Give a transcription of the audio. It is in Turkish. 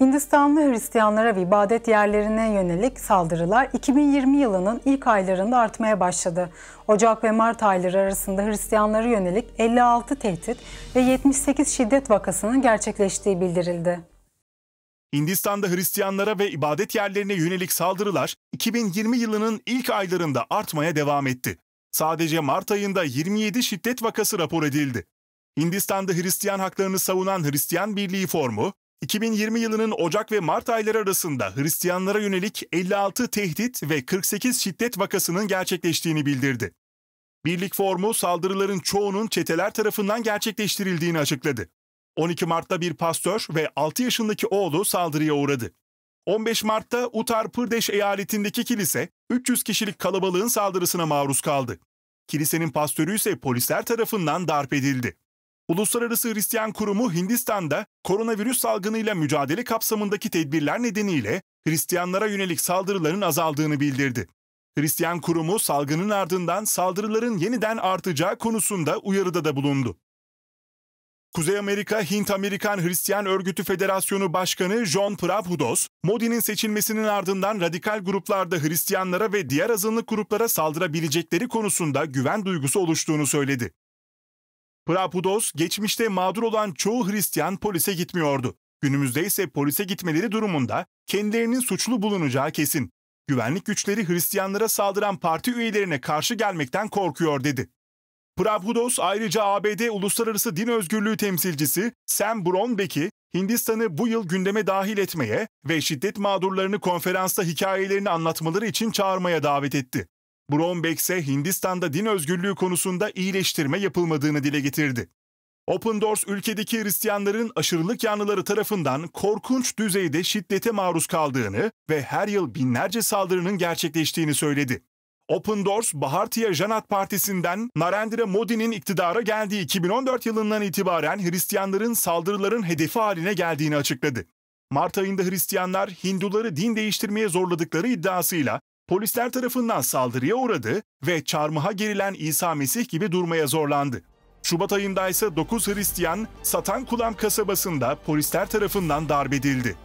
Hindistanlı Hristiyanlara ve ibadet yerlerine yönelik saldırılar 2020 yılının ilk aylarında artmaya başladı. Ocak ve Mart ayları arasında Hristiyanlara yönelik 56 tehdit ve 78 şiddet vakasının gerçekleştiği bildirildi. Hindistan'da Hristiyanlara ve ibadet yerlerine yönelik saldırılar 2020 yılının ilk aylarında artmaya devam etti. Sadece Mart ayında 27 şiddet vakası rapor edildi. Hindistan'da Hristiyan haklarını savunan Hristiyan Birliği Formu, 2020 yılının Ocak ve Mart ayları arasında Hristiyanlara yönelik 56 tehdit ve 48 şiddet vakasının gerçekleştiğini bildirdi. Birlik formu saldırıların çoğunun çeteler tarafından gerçekleştirildiğini açıkladı. 12 Mart'ta bir pastör ve 6 yaşındaki oğlu saldırıya uğradı. 15 Mart'ta Uttar Pradesh eyaletindeki kilise 300 kişilik kalabalığın saldırısına maruz kaldı. Kilisenin pastörü ise polisler tarafından darp edildi. Uluslararası Hristiyan Kurumu Hindistan'da koronavirüs salgınıyla mücadele kapsamındaki tedbirler nedeniyle Hristiyanlara yönelik saldırıların azaldığını bildirdi. Hristiyan Kurumu salgının ardından saldırıların yeniden artacağı konusunda uyarıda da bulundu. Kuzey Amerika Hint-Amerikan Hristiyan Örgütü Federasyonu Başkanı John Prabhudos, Modi'nin seçilmesinin ardından radikal gruplarda Hristiyanlara ve diğer azınlık gruplara saldırabilecekleri konusunda güven duygusu oluştuğunu söyledi. Prabhudos, geçmişte mağdur olan çoğu Hristiyan polise gitmiyordu. Günümüzde ise polise gitmeleri durumunda kendilerinin suçlu bulunacağı kesin. Güvenlik güçleri Hristiyanlara saldıran parti üyelerine karşı gelmekten korkuyor dedi. Prabhudos ayrıca ABD Uluslararası Din Özgürlüğü temsilcisi Sam Brownback'i Hindistan'ı bu yıl gündeme dahil etmeye ve şiddet mağdurlarını konferansta hikayelerini anlatmaları için çağırmaya davet etti. Brownback ise Hindistan'da din özgürlüğü konusunda iyileştirme yapılmadığını dile getirdi. Open Doors ülkedeki Hristiyanların aşırılık yanlıları tarafından korkunç düzeyde şiddete maruz kaldığını ve her yıl binlerce saldırının gerçekleştiğini söyledi. Open Doors, Bharatiya Janat Partisi'nden Narendra Modi'nin iktidara geldiği 2014 yılından itibaren Hristiyanların saldırıların hedefi haline geldiğini açıkladı. Mart ayında Hristiyanlar Hinduları din değiştirmeye zorladıkları iddiasıyla polisler tarafından saldırıya uğradı ve çarmıha gerilen İsa Mesih gibi durmaya zorlandı. Şubat ayında ise 9 Hristiyan Satan Kulam kasabasında polisler tarafından darp edildi.